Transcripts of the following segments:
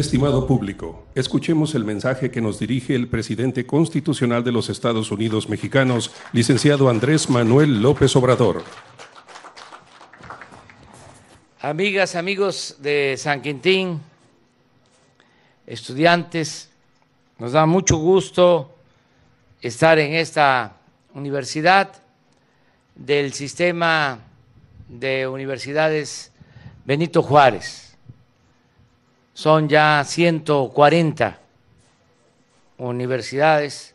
Estimado público, escuchemos el mensaje que nos dirige el presidente constitucional de los Estados Unidos mexicanos, licenciado Andrés Manuel López Obrador. Amigas, amigos de San Quintín, estudiantes, nos da mucho gusto estar en esta universidad del sistema de universidades Benito Juárez son ya 140 universidades,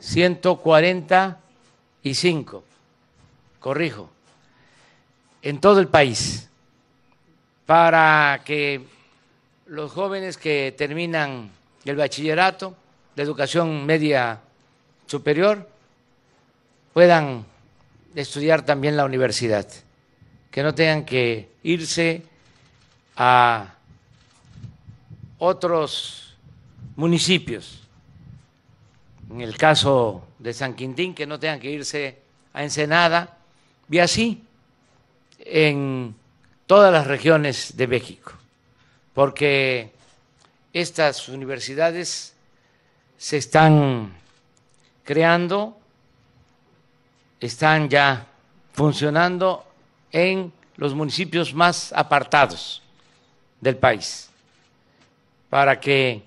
145, corrijo, en todo el país, para que los jóvenes que terminan el bachillerato, de educación media superior, puedan estudiar también la universidad, que no tengan que irse a otros municipios, en el caso de San Quintín, que no tengan que irse a Ensenada, y así en todas las regiones de México, porque estas universidades se están creando, están ya funcionando en los municipios más apartados del país para que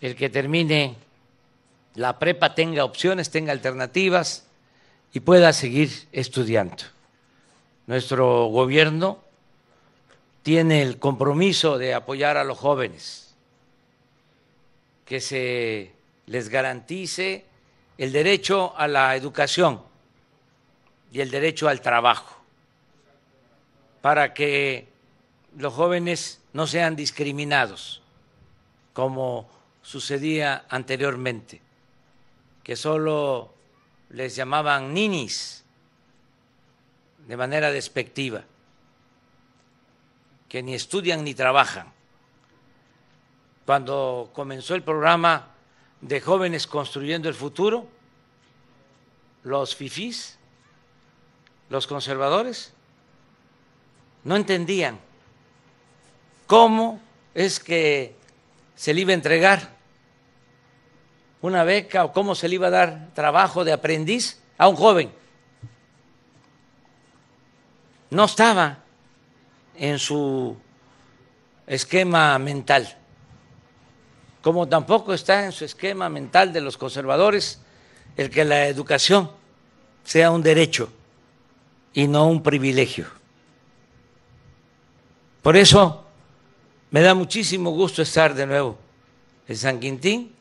el que termine la prepa tenga opciones, tenga alternativas y pueda seguir estudiando. Nuestro gobierno tiene el compromiso de apoyar a los jóvenes, que se les garantice el derecho a la educación y el derecho al trabajo, para que los jóvenes no sean discriminados como sucedía anteriormente, que solo les llamaban ninis de manera despectiva, que ni estudian ni trabajan. Cuando comenzó el programa de jóvenes construyendo el futuro, los fifís, los conservadores, no entendían cómo es que se le iba a entregar una beca o cómo se le iba a dar trabajo de aprendiz a un joven. No estaba en su esquema mental, como tampoco está en su esquema mental de los conservadores el que la educación sea un derecho y no un privilegio. Por eso me da muchísimo gusto estar de nuevo en San Quintín.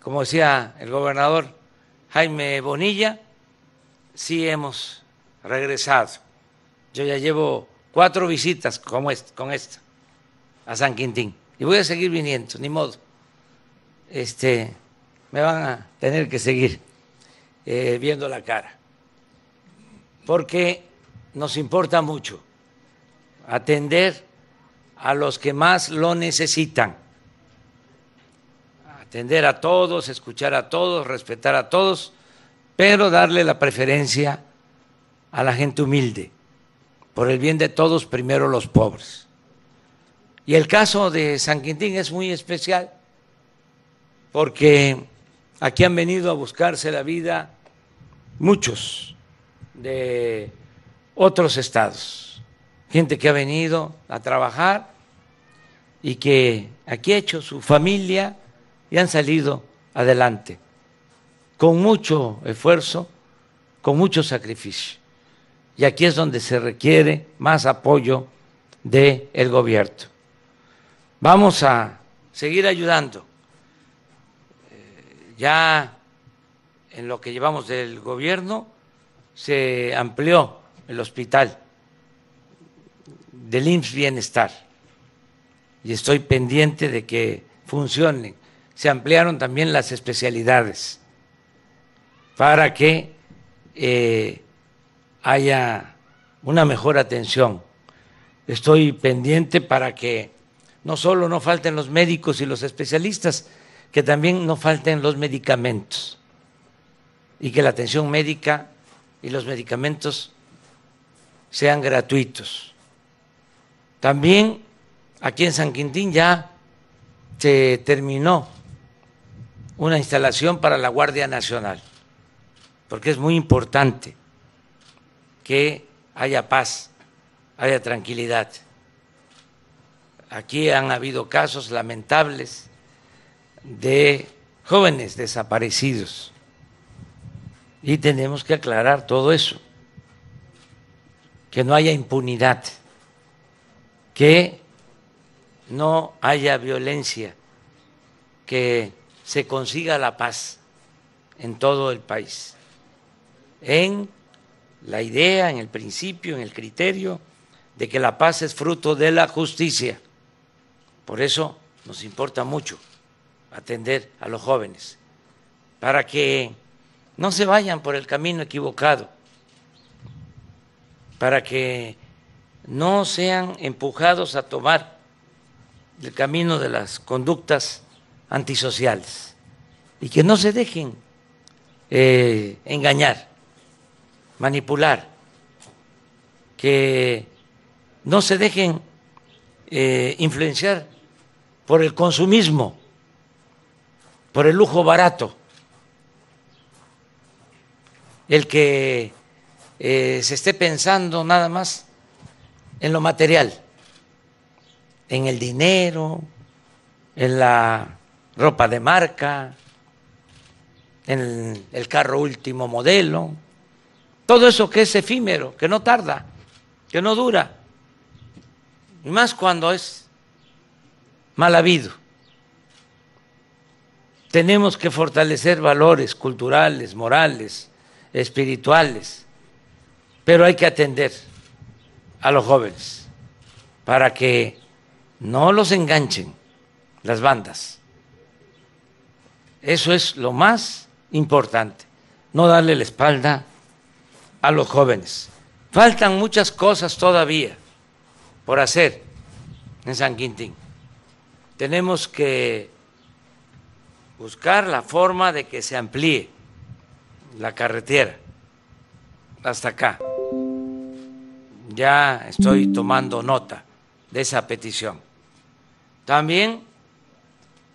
Como decía el gobernador Jaime Bonilla, sí hemos regresado. Yo ya llevo cuatro visitas con esta a San Quintín y voy a seguir viniendo, ni modo. Este, me van a tener que seguir eh, viendo la cara, porque nos importa mucho atender a los que más lo necesitan. Atender a todos, escuchar a todos, respetar a todos, pero darle la preferencia a la gente humilde. Por el bien de todos, primero los pobres. Y el caso de San Quintín es muy especial porque aquí han venido a buscarse la vida muchos de otros estados, gente que ha venido a trabajar y que aquí ha hecho su familia y han salido adelante con mucho esfuerzo, con mucho sacrificio. Y aquí es donde se requiere más apoyo del gobierno. Vamos a seguir ayudando. Eh, ya en lo que llevamos del gobierno se amplió el hospital del IMSS Bienestar y estoy pendiente de que funcionen. Se ampliaron también las especialidades para que eh, haya una mejor atención. Estoy pendiente para que no solo no falten los médicos y los especialistas, que también no falten los medicamentos y que la atención médica y los medicamentos sean gratuitos. También Aquí en San Quintín ya se terminó una instalación para la Guardia Nacional, porque es muy importante que haya paz, haya tranquilidad. Aquí han habido casos lamentables de jóvenes desaparecidos y tenemos que aclarar todo eso, que no haya impunidad, que no haya violencia, que se consiga la paz en todo el país, en la idea, en el principio, en el criterio de que la paz es fruto de la justicia. Por eso nos importa mucho atender a los jóvenes, para que no se vayan por el camino equivocado, para que no sean empujados a tomar el camino de las conductas antisociales y que no se dejen eh, engañar, manipular, que no se dejen eh, influenciar por el consumismo, por el lujo barato, el que eh, se esté pensando nada más en lo material, en el dinero, en la ropa de marca, en el carro último modelo, todo eso que es efímero, que no tarda, que no dura, y más cuando es mal habido. Tenemos que fortalecer valores culturales, morales, espirituales, pero hay que atender a los jóvenes para que no los enganchen las bandas. Eso es lo más importante, no darle la espalda a los jóvenes. Faltan muchas cosas todavía por hacer en San Quintín. Tenemos que buscar la forma de que se amplíe la carretera hasta acá. Ya estoy tomando nota de esa petición. También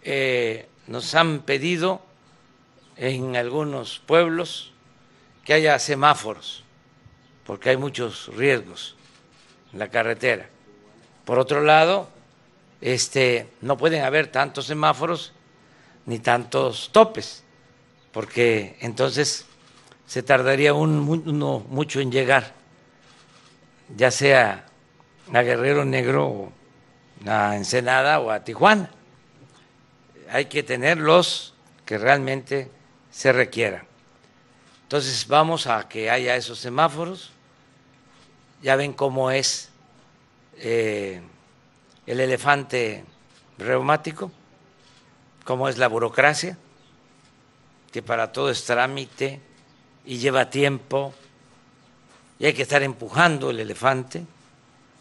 eh, nos han pedido en algunos pueblos que haya semáforos, porque hay muchos riesgos en la carretera. Por otro lado, este, no pueden haber tantos semáforos ni tantos topes, porque entonces se tardaría uno mucho en llegar, ya sea a Guerrero Negro o a Ensenada o a Tijuana. Hay que tener los que realmente se requieran. Entonces vamos a que haya esos semáforos. Ya ven cómo es eh, el elefante reumático, cómo es la burocracia, que para todo es trámite y lleva tiempo y hay que estar empujando el elefante.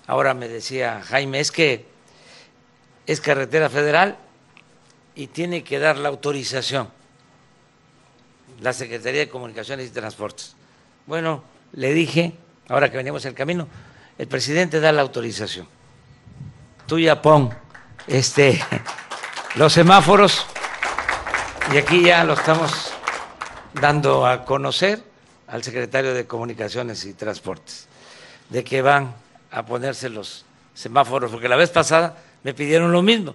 Ahora me decía Jaime, es que es carretera federal y tiene que dar la autorización la Secretaría de Comunicaciones y Transportes. Bueno, le dije, ahora que venimos el camino, el presidente da la autorización. Tú ya pon este, los semáforos y aquí ya lo estamos dando a conocer al secretario de Comunicaciones y Transportes de que van a ponerse los semáforos, porque la vez pasada me pidieron lo mismo.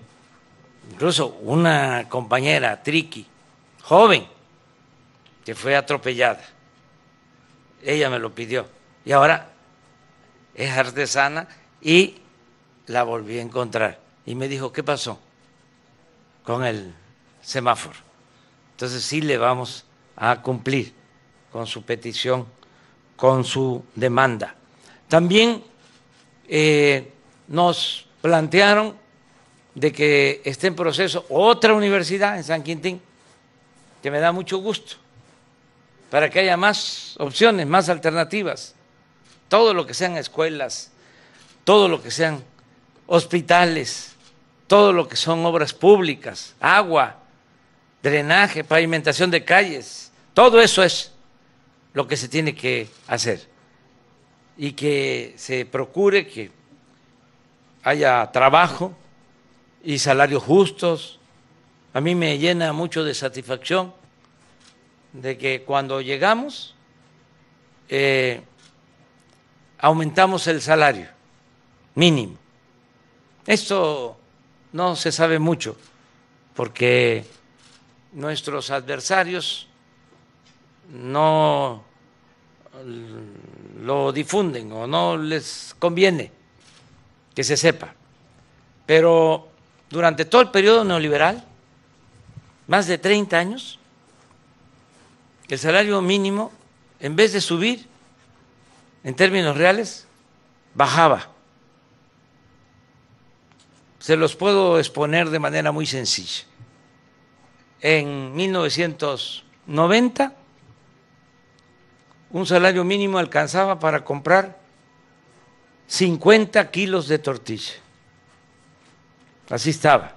Incluso una compañera, Triqui, joven, que fue atropellada. Ella me lo pidió. Y ahora es artesana y la volví a encontrar. Y me dijo, ¿qué pasó con el semáforo? Entonces sí le vamos a cumplir con su petición, con su demanda. También eh, nos plantearon de que esté en proceso otra universidad en San Quintín, que me da mucho gusto, para que haya más opciones, más alternativas. Todo lo que sean escuelas, todo lo que sean hospitales, todo lo que son obras públicas, agua, drenaje, pavimentación de calles, todo eso es lo que se tiene que hacer y que se procure que haya trabajo y salarios justos. A mí me llena mucho de satisfacción de que cuando llegamos eh, aumentamos el salario mínimo. Esto no se sabe mucho porque nuestros adversarios no lo difunden o no les conviene que se sepa. Pero durante todo el periodo neoliberal, más de 30 años, el salario mínimo, en vez de subir en términos reales, bajaba. Se los puedo exponer de manera muy sencilla. En 1990, un salario mínimo alcanzaba para comprar 50 kilos de tortilla. Así estaba.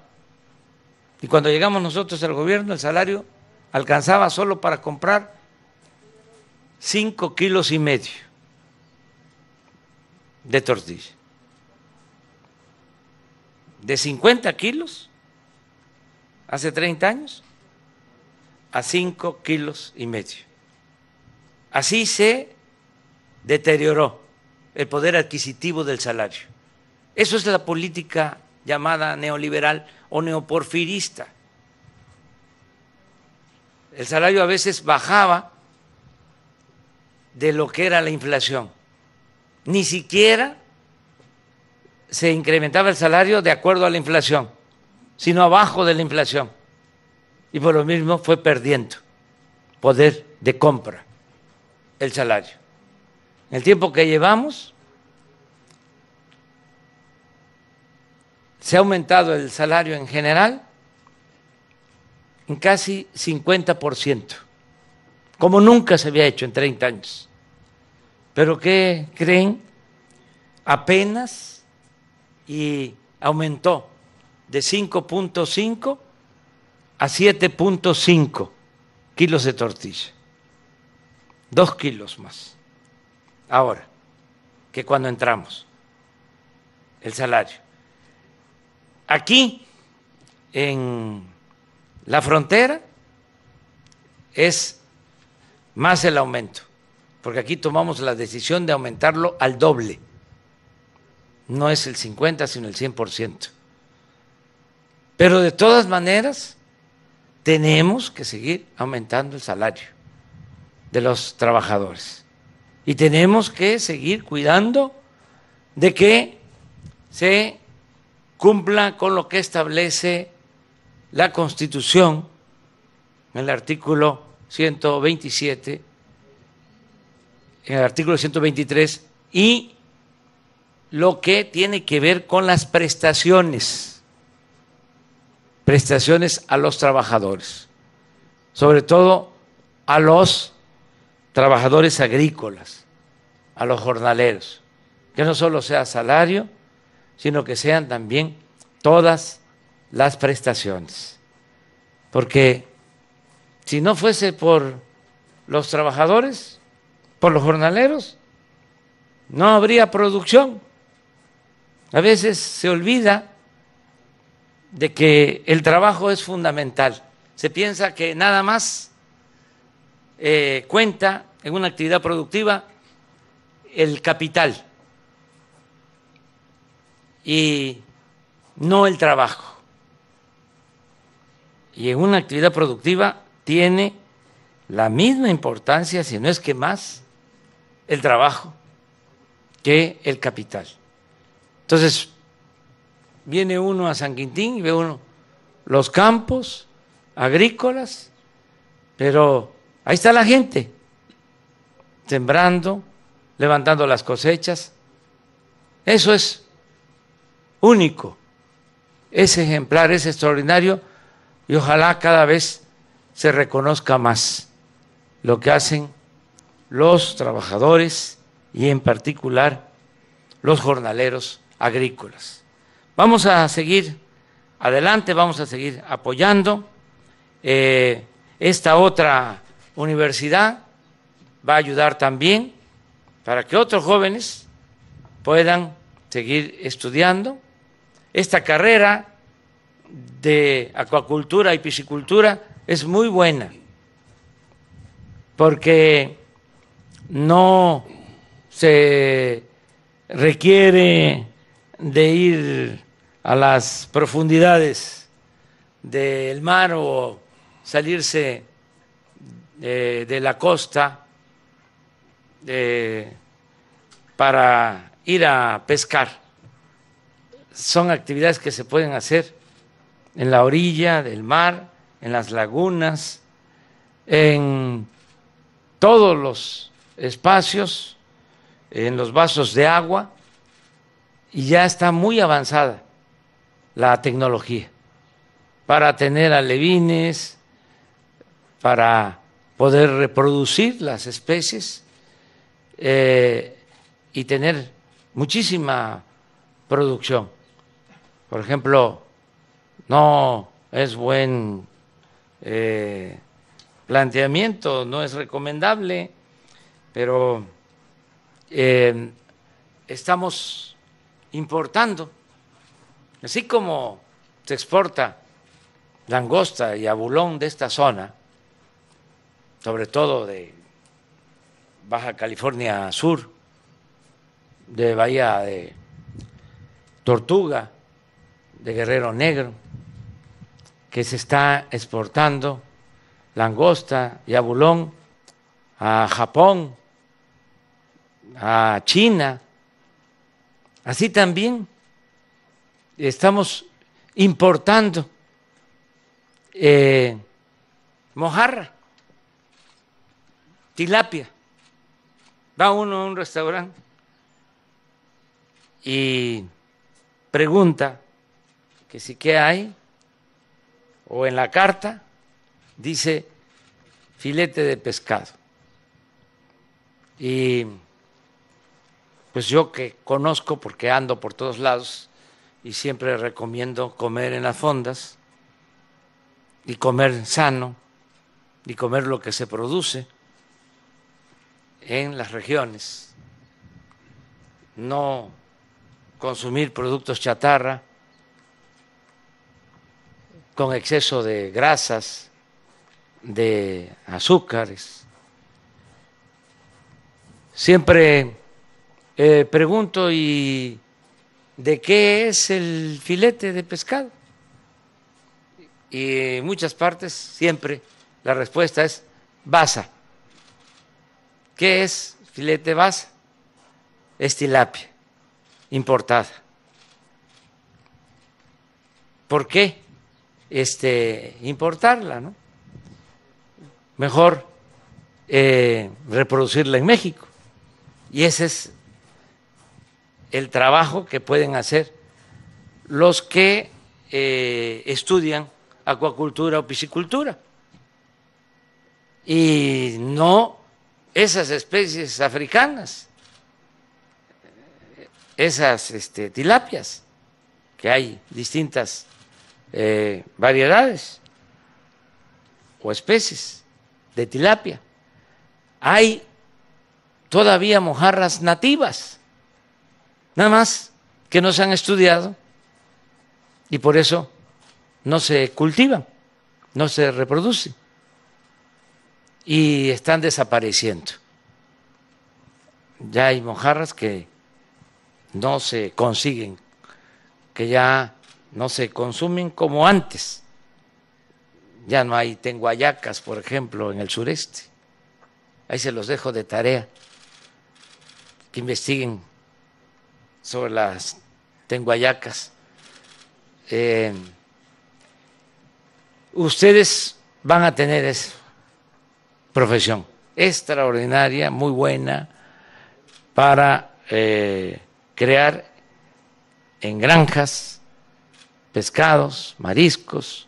Y cuando llegamos nosotros al gobierno, el salario alcanzaba solo para comprar 5 kilos y medio de tortilla. De 50 kilos hace 30 años a 5 kilos y medio. Así se deterioró el poder adquisitivo del salario. Eso es la política llamada neoliberal o neoporfirista. El salario a veces bajaba de lo que era la inflación. Ni siquiera se incrementaba el salario de acuerdo a la inflación, sino abajo de la inflación. Y por lo mismo fue perdiendo poder de compra el salario. En el tiempo que llevamos, se ha aumentado el salario en general en casi 50%, como nunca se había hecho en 30 años. Pero ¿qué creen? Apenas y aumentó de 5.5 a 7.5 kilos de tortilla, dos kilos más. Ahora, que cuando entramos, el salario. Aquí, en la frontera, es más el aumento, porque aquí tomamos la decisión de aumentarlo al doble. No es el 50, sino el 100%. Pero de todas maneras, tenemos que seguir aumentando el salario de los trabajadores. Y tenemos que seguir cuidando de que se cumpla con lo que establece la Constitución en el artículo 127, en el artículo 123 y lo que tiene que ver con las prestaciones, prestaciones a los trabajadores, sobre todo a los trabajadores agrícolas, a los jornaleros, que no solo sea salario, sino que sean también todas las prestaciones. Porque si no fuese por los trabajadores, por los jornaleros, no habría producción. A veces se olvida de que el trabajo es fundamental. Se piensa que nada más eh, cuenta en una actividad productiva el capital y no el trabajo. Y en una actividad productiva tiene la misma importancia, si no es que más, el trabajo que el capital. Entonces, viene uno a San Quintín y ve uno los campos agrícolas, pero ahí está la gente, sembrando, levantando las cosechas. Eso es único, es ejemplar, es extraordinario y ojalá cada vez se reconozca más lo que hacen los trabajadores y en particular los jornaleros agrícolas. Vamos a seguir adelante, vamos a seguir apoyando. Eh, esta otra universidad va a ayudar también para que otros jóvenes puedan seguir estudiando. Esta carrera de acuacultura y piscicultura es muy buena, porque no se requiere de ir a las profundidades del mar o salirse de, la costa para ir a pescar. Son actividades que se pueden hacer en la orilla del mar, en las lagunas, en todos los espacios, en los vasos de agua, y ya está muy avanzada la tecnología para tener alevines, para poder reproducir las especies eh, y tener muchísima producción. Por ejemplo, no es buen eh, planteamiento, no es recomendable, pero eh, estamos importando, así como se exporta langosta y abulón de esta zona, sobre todo de Baja California Sur, de Bahía de Tortuga, de Guerrero Negro, que se está exportando langosta y abulón a Japón, a China. Así también estamos importando eh, mojarra, tilapia. Va uno a un restaurante y pregunta que si qué hay, o en la carta dice filete de pescado. Y pues yo que conozco porque ando por todos lados y siempre recomiendo comer en las fondas y comer sano y comer lo que se produce en las regiones, no consumir productos chatarra con exceso de grasas, de azúcares. Siempre eh, pregunto, ¿y de qué es el filete de pescado? Y en muchas partes siempre la respuesta es basa. ¿Qué es filete basa? Es tilapia importada. ¿Por qué este, importarla? ¿no? Mejor eh, reproducirla en México. Y ese es el trabajo que pueden hacer los que eh, estudian acuacultura o piscicultura. Y no esas especies africanas, esas este, tilapias, que hay distintas eh, variedades o especies de tilapia. Hay todavía mojarras nativas, nada más que no se han estudiado y por eso no se cultivan, no se reproducen y están desapareciendo. Ya hay mojarras que no se consiguen, que ya no se consumen como antes. Ya no hay tenguayacas, por ejemplo, en el sureste. Ahí se los dejo de tarea, que investiguen sobre las tenguayacas. Eh, ustedes van a tener esa profesión extraordinaria, muy buena, para eh, crear en granjas pescados, mariscos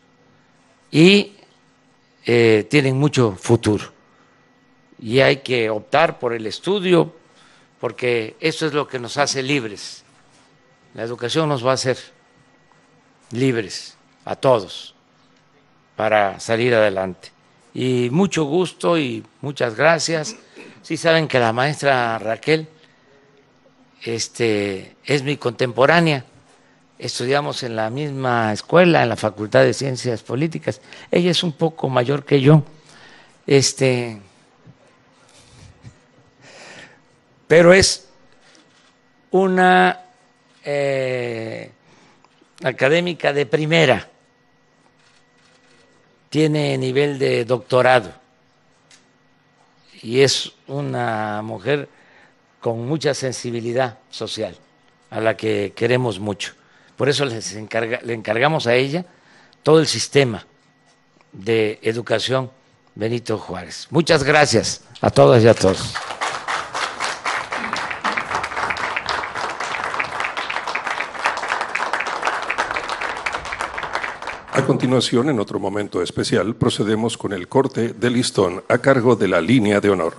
y eh, tienen mucho futuro. Y hay que optar por el estudio porque eso es lo que nos hace libres. La educación nos va a hacer libres a todos para salir adelante. Y mucho gusto y muchas gracias. Sí saben que la maestra Raquel este, es mi contemporánea, estudiamos en la misma escuela, en la Facultad de Ciencias Políticas. Ella es un poco mayor que yo. Este, pero es una eh, académica de primera, tiene nivel de doctorado y es una mujer con mucha sensibilidad social, a la que queremos mucho. Por eso les le encargamos a ella todo el sistema de educación Benito Juárez. Muchas gracias a todas y a todos. A continuación, en otro momento especial, procedemos con el corte de listón a cargo de la línea de honor.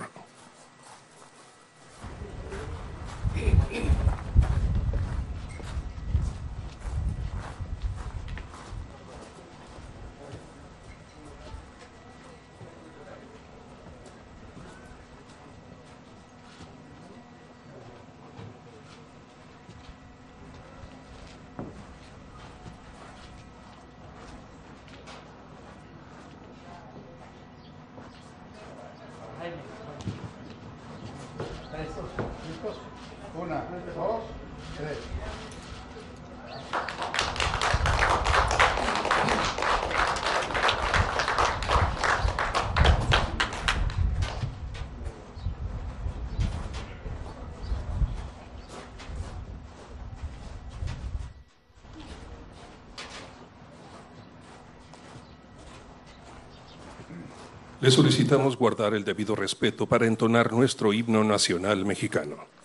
Le solicitamos guardar el debido respeto para entonar nuestro himno nacional mexicano.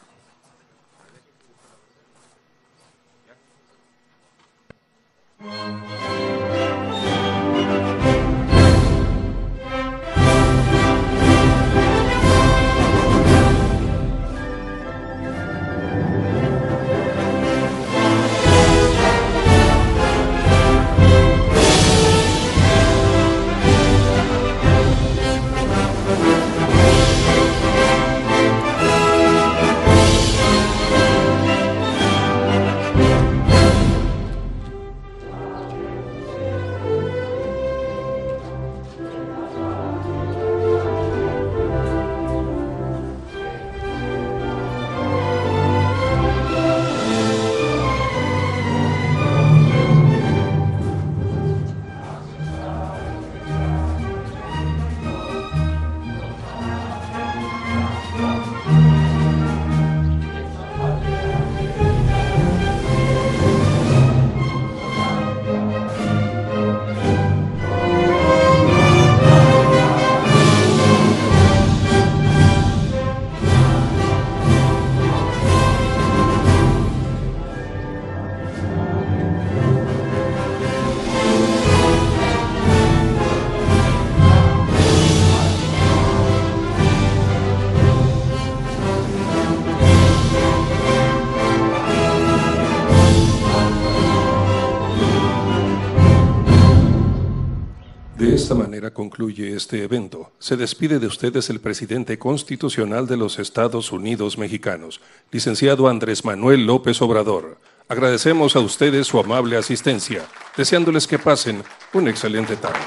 Concluye este evento. Se despide de ustedes el presidente constitucional de los Estados Unidos mexicanos, licenciado Andrés Manuel López Obrador. Agradecemos a ustedes su amable asistencia, deseándoles que pasen un excelente tarde.